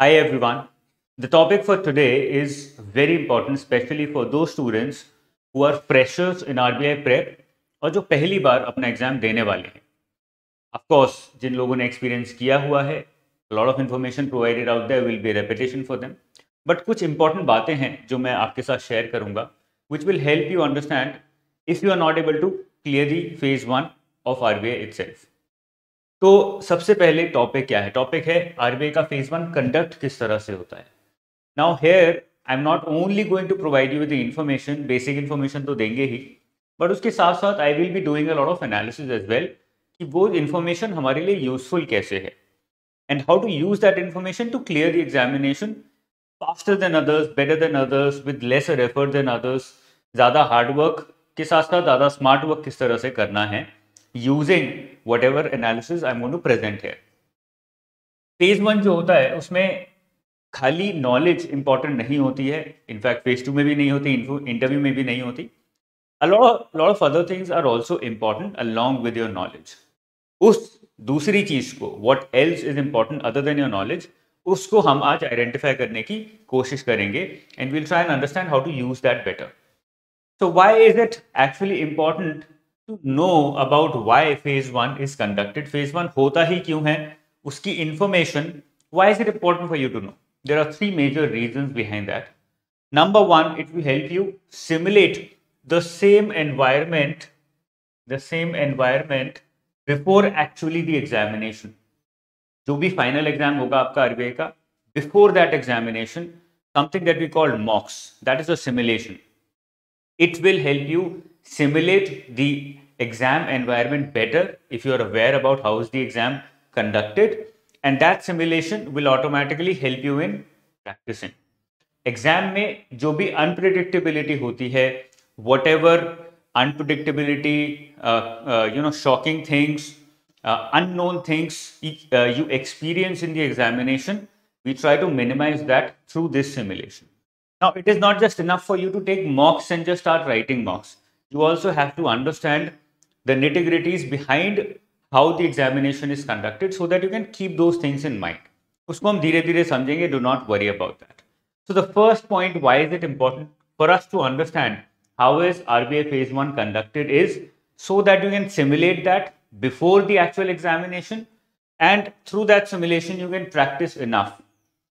Hi everyone. The topic for today is very important, especially for those students who are freshers in RBI prep और जो पहली बार अपना exam देने वाले हैं। ऑफकोर्स जिन लोगों ने एक्सपीरियंस किया हुआ है lot of information provided out there will be repetition for them but कुछ इंपॉर्टेंट बातें हैं जो मैं आपके साथ शेयर करूँगा which will help you understand if you are not able to clear the phase one of R B I तो सबसे पहले टॉपिक क्या है? टॉपिक है आरबीआई का फ़ेज़ वन कंडक्ट किस तरह से होता है? Now here I am not only going to provide you with information basic information तो देंगे ही बट उसके साथ साथ I will be doing a lot of analysis as well कि वो इन्फॉर्मेशन हमारे लिए यूजफुल कैसे है? And how to use that information to clear the examination faster than others better than others with lesser effort than others ज़्यादा hard work के साथ साथ ज़्यादा स्मार्ट वर्क किस तरह से करना है? Whatever analysis I am to present है फ़ेज़ वन जो होता है, उसमें खाली नॉलेज इंपॉर्टेंट नहीं होती है. इनफैक्ट फ़ेज़ टू में भी नहीं होती इंटरव्यू में भी नहीं होती. Lot of other things are also important along with your knowledge उस दूसरी चीज़ को what else is important other than your knowledge उसको हम आज आइडेंटिफाई करने की कोशिश करेंगे and will try and understand how to use that better so why is it actually important to know about why phase one is conducted phase one होता ही क्यों है? उसकी information why is it important for you to know there are three major reason behind that number one it will help you simulate the same environment, the same environment before actually the examination. जो भी final exam होगा आपका RBI का before that examination something that we call mocks. That is a simulation. It will help you simulate the exam environment better if you are aware about how is the exam conducted and that simulation will automatically help you in practicing exam में जो भी unpredictability होती है whatever unpredictability, uh, uh, you know, shocking things, uh, unknown things you experience in the examination, we try to minimize that through this simulation. Now, it is not just enough for you to take mocks and just start writing mocks. You also have to understand the nitty gritties behind how the examination is conducted so that you can keep those things in mind. उसको हम धीरे धीरे समझेंगे do not worry about that. So the first point, why is it important for us to understand how is RBI phase 1 conducted is so that you can simulate that before the actual examination and through that simulation you can practice enough.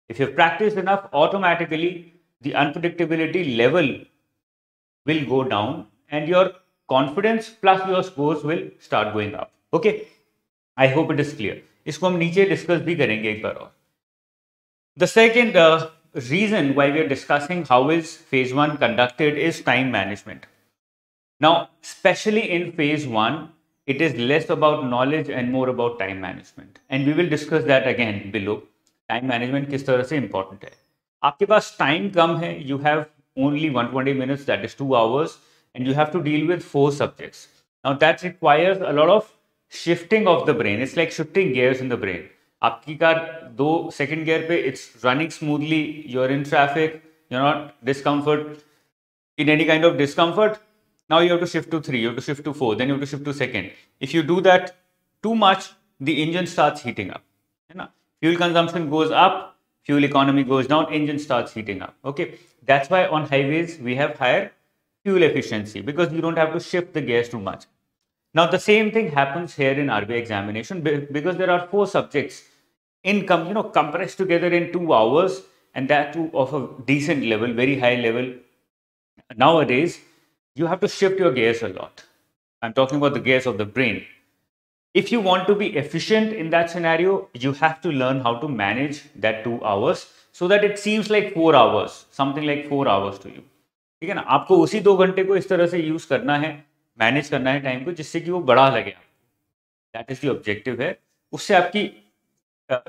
If you've practiced enough, automatically the unpredictability level will go down and your confidence plus your scores will start going up. Okay, I hope it is clear. इसको हम नीचे discuss भी करेंगे एक बार और the second reason why we are discussing how is phase 1 conducted is time management. Now, especially in phase 1, it is less about knowledge and more about time management. And we will discuss that again below. Time management किस तरह से important है आपके पास time कम है you have only 120 minutes that is 2 hours and you have to deal with four subjects. Now that requires a lot of shifting of the brain. It's like shifting gears in the brain. आपकी car दो second gear पे it's running smoothly you are in traffic you not discomfort in any kind of discomfort now you have to shift to 3 you have to shift to 4 then you have to shift to second if you do that too much the engine starts heating up you know? fuel consumption goes up fuel economy goes down engine starts heating up okay that's why on highways we have higher fuel efficiency because you don't have to shift the gears too much now, the same thing happens here in RBI examination because there are four subjects in you know compressed together in two hours and that too of a decent level, very high level. Nowadays, you have to shift your gears a lot. I'm talking about the gears of the brain. If you want to be efficient in that scenario, you have to learn how to manage that two hours so that it seems like four hours, something like four hours to you. ठीक है ना आपको उसी दो घंटे को इस तरह से यूज़ करना है मैनेज करना है टाइम को जिससे कि वो बड़ा लगे दैट इज़ ऑब्जेक्टिव है उससे आपकी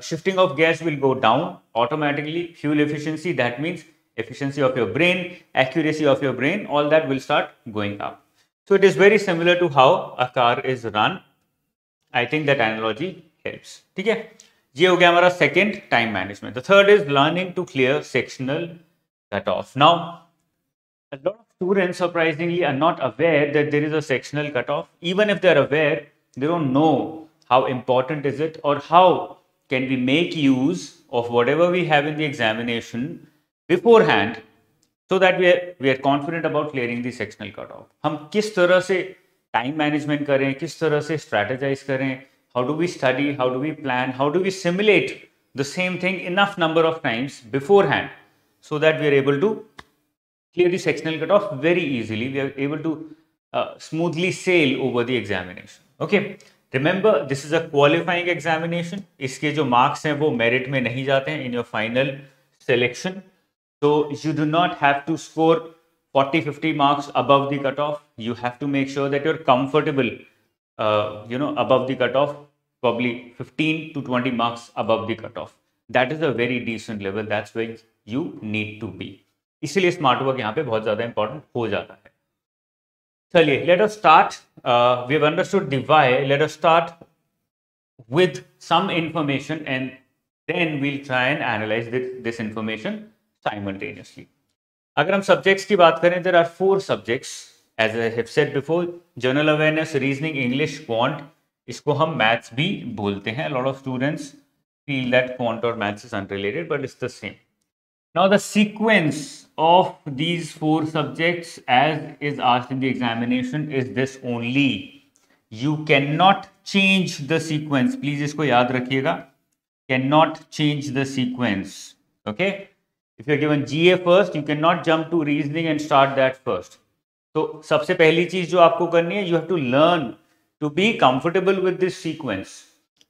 shifting of gas will go down automatically fuel efficiency that means efficiency of your brain, accuracy of your brain, all that will start going up. So it is very similar to how a car is run. I think that analogy helps. ठीक है ये हो गया हमारा second time management. The third is learning to clear sectional cutoff. Now, a lot of students surprisingly are not aware that there is a sectional cutoff. Even if they're aware, they don't know how important is it or how can we make use of whatever we have in the examination beforehand so that we are, we are confident about clearing the sectional cutoff. हम किस तरह से time management करें किस तरह से strategise करें how do we study how do we plan how do we simulate the same thing enough number of times beforehand so that we are able to clear the sectional cutoff very easily we are able to uh, smoothly sail over the examination okay remember this is a qualifying examination इसके जो marks हैं वो merit में नहीं जाते हैं in your final selection so you do not have to score 40 50 marks above the cutoff you have to make sure that you're comfortable uh, you know above the cutoff probably 15 to 20 marks above the cutoff that is a very decent level that's where you need to be इसलिए smart work यहाँ पे बहुत ज़्यादा important हो जाता है। चलिए let us start we have understood the why let us start some information and then we'll try and analyze this, this information simultaneously. अगर हम सब्जेक्ट्स की बात करें there are four subjects as I have said before general awareness reasoning English quant इसको हम maths भी बोलते हैं। Lot of students feel that quant और maths is unrelated but it's the same Now the sequence of these four subjects as is asked in the examination is this only. You cannot change the sequence. Please isko yaad rakhiyega. Cannot change the sequence. Okay? If you're given ga first you cannot jump to reasoning and start that first. So sabse pehli cheez jo aapko karni hai you have to learn to be comfortable with this sequence.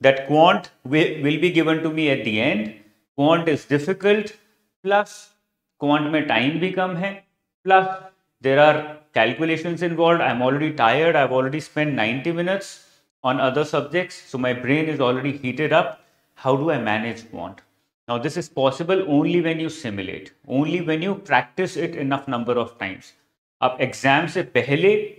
That quant will be given to me at the end. Quant is difficult plus quant में time भी कम है plus there are calculation involve I am already tired I already spend 90 minutes on other subject so my brain is already heated up how do I manage quant now this is possible only when you simulate only when you practise it enough number of times आप exam से पहले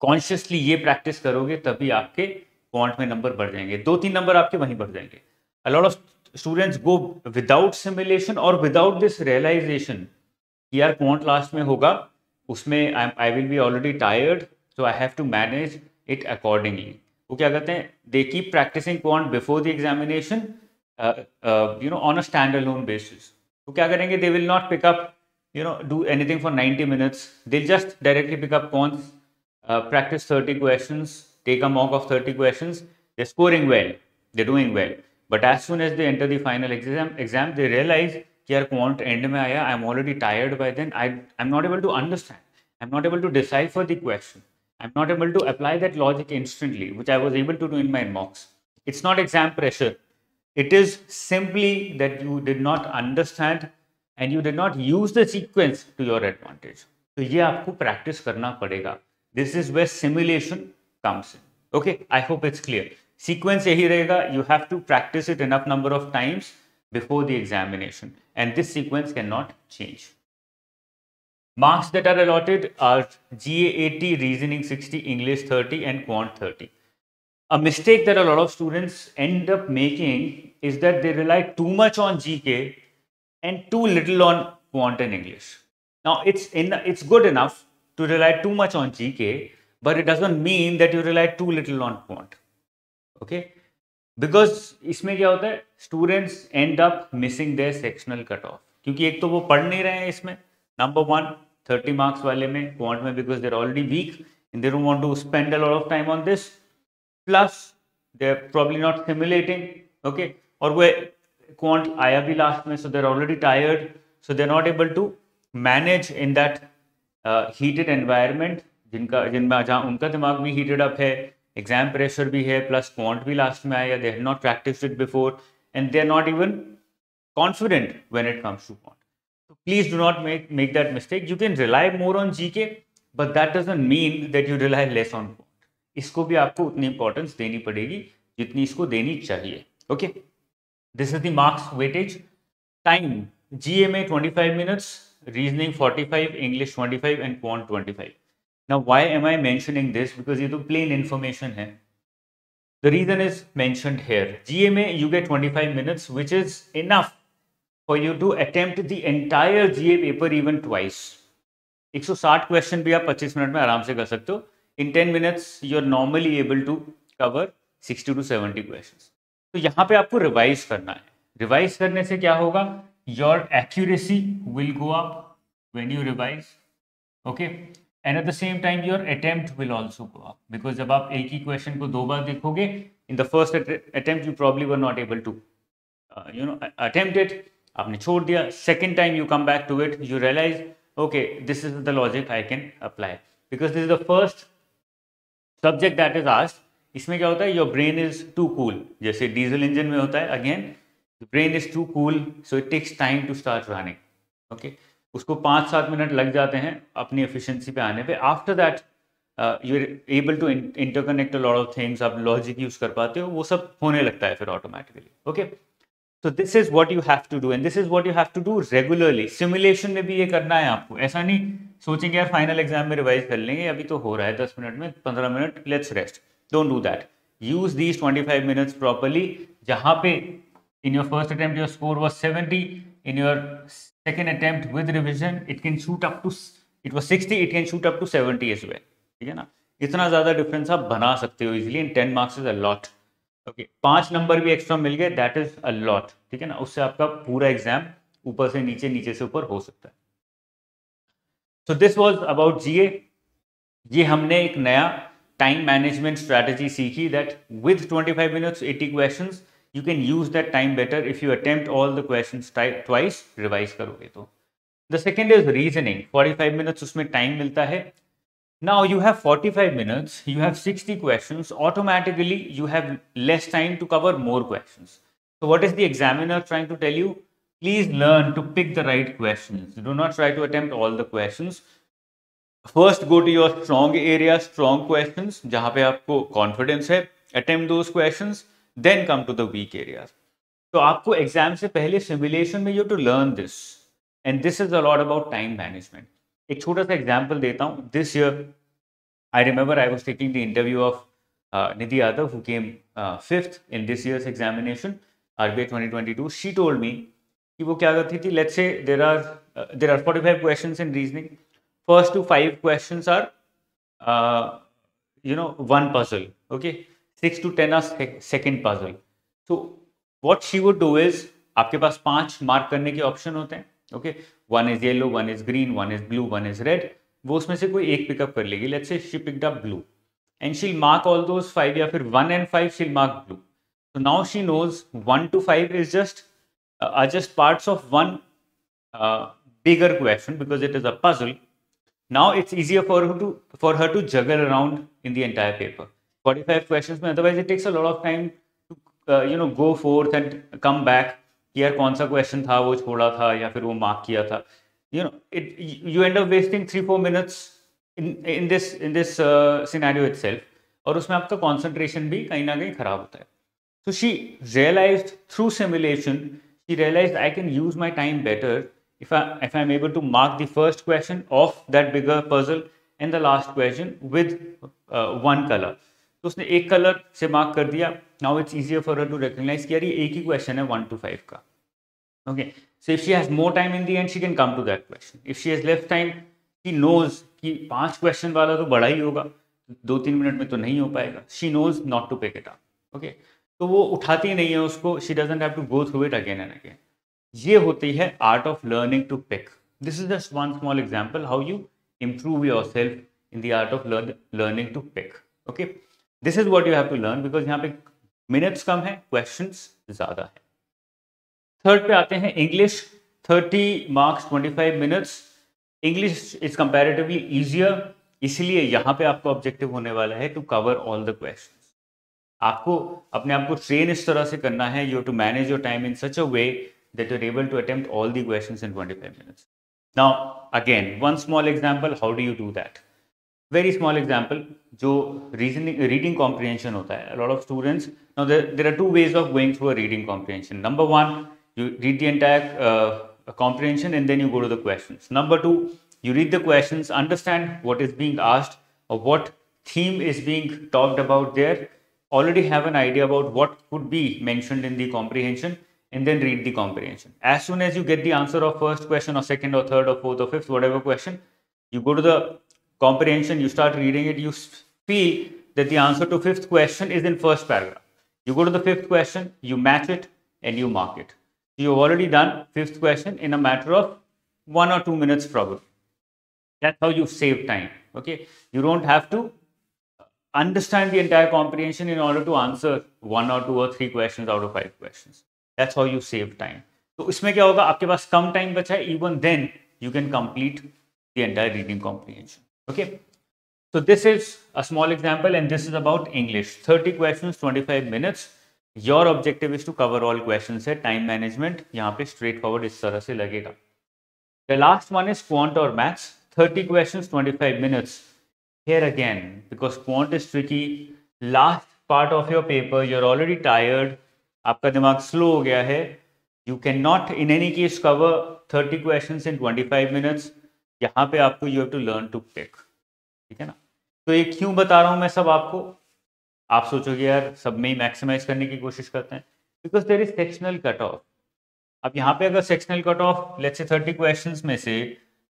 consciously ये practice करोगे, तभी आपके quant में number बढ़ जाएँगे। दो तीन नंबर आपके वहीं बढ़ जाएँगे। A lot of students go without simulation और विदाउट दिस रियलाइजेशन कि यार क्वांट लास्ट में होगा उसमें आई will B already tired so I have to manage it accordingly वो क्या कहते हैं they keep practising quant before the examination you know on a stand alone basis तो क्या करेंगे they will not pickup you know do anything for 90 minutes they'll just directly pick up cons uh, practice 30 questions take a mock of 30 questions they're scoring well they're doing well but as soon as they enter the final exam exam they realize कि quant end में आया I'm already tired by then I I'm not able to understand I'm not able to decipher the question I'm not able to apply that logic instantly which I was able to do in my mocks it's not exam pressure it is simply that you did not understand and you did not use the sequence to your advantage. तो ये आपको practice करना पड़ेगा. This is where simulation comes in. Okay, I hope it's clear. sequence yahi rahega you have to practice it enough number of times before the examination and this sequence cannot change marks that are allotted are GA eighty, reasoning 60 english 30 and quant 30 a mistake that a lot of students end up making is that they rely too much on GK and too little on quant and English. Now, it's, it's good enough to rely too much on GK, but it doesn't mean that you rely too little on quant. Okay because इसमें क्या होता है? Students end up missing their sectional cut off क्योंकि एक तो वो पढ़ नहीं रहे हैं इसमें. नंबर वन थर्टी मार्क्स वाले में क्वांट में because they're already weak in their want to spend all of time on this plus they're probably not simulating okay और वो क्वांट आया भी लास्ट में so they're already tired so they're not able to manage in that heated environment जिनका, जिनमें जहाँ उनका दिमाग भी हीटेड अप है. एग्ज़ाम प्रेशर भी है प्लस क्वांट भी लास्ट में आया they have not practise it before and they are not even confident when it comes to quant तो please do not make make that mistake you can rely more on G K but that doesn't mean that you rely less on quant इसको भी आपको उतनी importance देनी पड़ेगी जितनी इसको देनी चाहिए okay this is the marks weightage time G A में twenty five minutes reasoning forty five English twenty five and quant twenty five Now, why am I mentioning this? Because ये तो plain information है. The reason is mentioned here. GA में you get 25 minutes, which is enough for you to attempt the entire GA paper even twice. 160 question भी आप 25 minute में आराम से कर सकते हो. In 10 minutes, you are normally able to cover 60 to 70 questions. तो यहाँ पे आपको रिवाइज करना है. रिवाइज करने से क्या होगा? Your accuracy will go up when you revise. Okay. and at the same time your attempt will also go up because जब आप एक ही क्वेश्चन को दो बार देखोगे in the first attempt you probably were not able to uh, you know attempt it आपने छोड़ दिया second time you come back to it you realize okay this is the logic I can apply because this is the first subject that is asked इसमें क्या होता है your brain is too cool जैसे diesel engine में होता है again brain is too cool so it takes time to start running okay उसको पाँच सात मिनट लग जाते हैं अपनी एफिशिएंसी पे आने पे। After that you are able to interconnect a lot of things आप लॉजिक यूज़ कर पाते हो, वो सब होने लगता है फिर ऑटोमेटिकली ओके तो this is what you have to do and this is what you have to do regularly simulation में भी ये करना है आपको। ऐसा नहीं सोचेंगे, यार फाइनल एग्ज़ाम में रिवाइज कर लेंगे, अभी तो हो रहा है दस मिनट में, पंद्रह minute let's rest don't do that use these twenty five minutes properly जहाँ पे in your first attempt your score was seventy in your second attempt with revision, it can shoot up to it was 60 it can shoot up to 70 as well. ठीक है ना? इतना ज़्यादा difference आप बना सकते हो easily in ten marks is a lot okay पाँच नंबर भी एक्स्ट्रा मिल गए दैट इज़ अ लॉट ठीक है ना? उससे आपका पूरा एग्ज़ाम ऊपर से नीचे नीचे से ऊपर हो सकता है। So this was about G A ये हमने एक नया टाइम मैनेजमेंट स्ट्रैटेजी सीखी that with 25 minutes 80 questions you can use that time better if you attempt all the questions twice revise karoge to. The second is reasoning. 45 minutes usme time milta hai. Now you have 45 minutes you have 60 questions automatically you have less time to cover more questions. So what is the examiner trying to tell you? Please learn to pick the right questions. Do not try to attempt all the questions. First go to your strong area strong questions jahan pe aapko confidence hai. Attempt those questions then come to the weak areas तो आपको exam से पहले simulation में you to learn this and this is a lot about time management एक छोटा सा example देता हूँ this year I remember I was taking the interview of Nidhi Yadav who came fifth in this years examination are B I twenty twenty two she told me कि वो क्या करती थी let's say there are there are forty five question in reasoning first to five question are you know one puzzle okay six to ten are second puzzle. So what she would do is, आपके पास पाँच mark करने के option होते हैं okay one is yellow one is green one is blue one is red वो उसमें से कोई एक पिकअप कर लेगी। Let's say she picked up blue and she'll mark all दो फाइव या फिर one and five she'll mark blue so now she knows one two five is just are just part of one bigger question because it is a puzzle now it's easier for to for her to juggle around in the paper 45 questions में otherwise it takes a lot of time to uh, you know go forth and come back कि यार कौन सा question था वो छोड़ा था या फिर वो मार्क किया था you know it you end up wasting three four minutes in in this in this uh, scenario itself और उसमें आपका concentration भी कहीं ना कहीं खराब होता है so she realized through simulation she realized I can use my time better if I if I'm able to mark the first question of that bigger puzzle and the last question with uh, one color तो उसने एक colour से mark कर दिया। Now it's easier for to recognize कि यार ये एक ही क्वेश्चन है वन टू फाइव का। Okay so if she has more time in the end she can come to that question if she has left time she knows कि पाँच question वाला तो बड़ा ही होगा। दो तीन मिनट में तो नहीं हो पाएगा। She knows not to pick it up okay तो वो उठाती नहीं है उसको। She doesn't have to go through it again and again ये होती है art of learning to pick this is just one small example how you improve your self in of learn, learning to pick. Okay? This is what you have to learn because यहाँ पे minutes come है question ज़्यादा है third पे आते हैं English thirty marks twenty five minutes English is comparatively easier इसलिए यहाँ पे आपको ऑब्जेक्टिव होने वाला है to cover all the question आपको अपने आप को ट्रेन इस तरह से करना है you to manage your time in such a way that you're able to attempt all the questions in 25 minutes. Now, again, one small example, how do you do that? very small example जो reasoning reading comprehension होता है a lot of students now there, there are two ways of going through a reading comprehension number one you read the entire uh, comprehension and then you go to the questions number two you read the questions understand what is being asked or what theme is being talked about there already have an idea about what could be mentioned in the comprehension and then read the comprehension as soon as you get the answer of first question or second or third or fourth or fifth whatever question you go to the comprehension, you start reading it, you feel that the answer to fifth question is in first paragraph. You go to the fifth question, you match it and you mark it. you've already done fifth question in a matter of one or two minutes probably. That's how you save time. Okay, you don't have to understand the entire comprehension in order to answer one or two or three questions out of five questions. That's how you save time. तो इसमें क्या होगा आपके पास कम time बचा है even then you can complete the entire reading comprehension okay so this is a small example and this is about English. 30 questions, 25 minutes. Your objective is to cover all questions है time management यहाँ पे straight forward इस तरह से लगेगा. The last one is quant or maths. 30 questions, 25 minutes. Here again, because quant is tricky, last part of your paper, you're already tired, आपका दिमाग slow हो गया है, you cannot in any case cover 30 questions in 25 minutes. यहाँ पे आपको you have to learn to pick. ठीक है ना? तो ये क्यों बता रहा हूँ मैं सब आपको? आप सोचोगे, यार, सब में ही मैक्सिमाइज करने की कोशिश करते हैं. Because there is sectional cut off अब यहाँ पे अगर sectional cut off let's say thirty question में से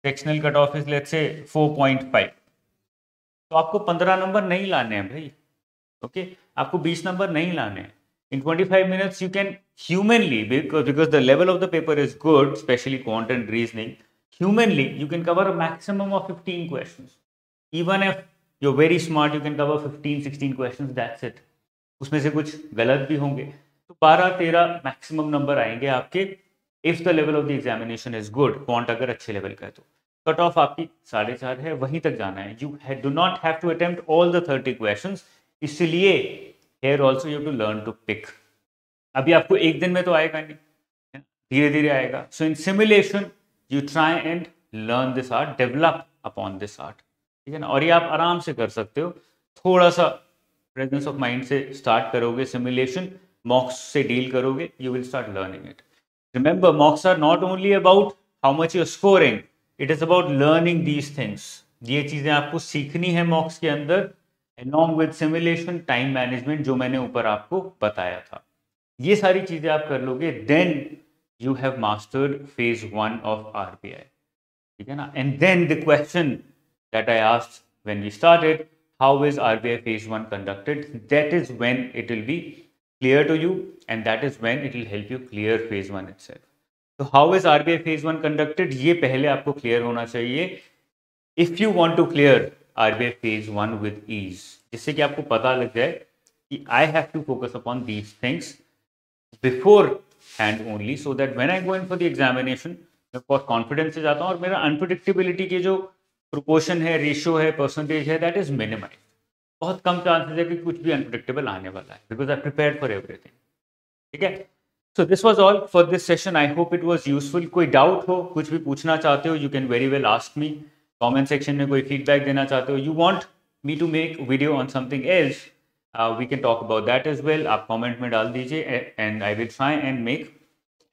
sectional cut off is let say four point five तो आपको पंद्रह नंबर नहीं लाने हैं भाई ओके okay? आपको बीस नंबर नहीं लाने हैं. In 25 minutes, you can humanly, because because the level of the paper is good, especially quant and reasoning humanly, you can cover a maximum of 15 questions. Even if you're very smart, you can cover 15 16 questions, that's it. उसमें से कुछ गलत भी होंगे। तो 12 13 maximum number आएँगे आपके। If the level of the examination is good quant अगर अच्छे लेवल का है तो। कट ऑफ़ आपकी साढ़े चार है, वहीं तक जाना है। You do not have to attempt all the thirty question इसलिए here also you to learn to pick अभी आपको एक दिन में तो आएगा नहीं। धीरे धीरे आएगा। So in simulation you try and learn this art develop upon this art ठीक है ना? और ये आप आराम से कर सकते हो। थोड़ा सा प्रेजेंस ऑफ़ माइंड से स्टार्ट करोगे सिमुलेशन मॉक्स से डील करोगे you will start learning it remember mocks are not only about how much you scoring it is about learning these things ये चीज़ें आपको सीखनी है मॉक्स के अंदर along with simulation time management जो मैंने ऊपर आपको बताया था। ये सारी चीज़ें आप कर लोगे then you have mastered phase one of are ठीक है ना and then the question that I asked when we started, how is RBI phase 1 conducted? That is when it will be clear to you and that is when it will help you clear phase 1 itself. So how is RBI phase 1 conducted? ये पहले आपको clear होना चाहिए. If you want to clear RBI phase 1 with ease, जिससे कि आपको पता लग जाए कि I have to focus upon these things before hand only so that when I go in for the examination, मैं बहुत कॉन्फिडेंस से जाता हूँ और मेरा अनप्रडिक्टेबिलिटी के जो प्रोपोर्शन है रेशियो है परसेंटेज है दैट इज़ मिनिमाइज बहुत कम चांसेस है कि कुछ भी अनप्रडिक्टेबल आने वाला है because I prepare for everything ठीक है? So this was all for this session I hope it was useful कोई डाउट हो कुछ भी पूछना चाहते हो you can very well ask me comment section में कोई फीडबैक देना चाहते हो you want me to make video on something else uh, we can talk about that as well. aap comment mein dal dijiye and i will try and make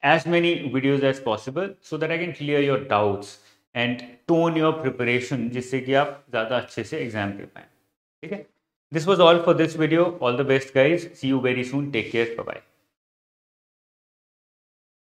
as many videos as possible so that i can clear your doubts and tone your preparation jisse ki aap zyada acche se exam de paye Okay? this was all for this video. All the best guys. See you very soon. Take care. Bye bye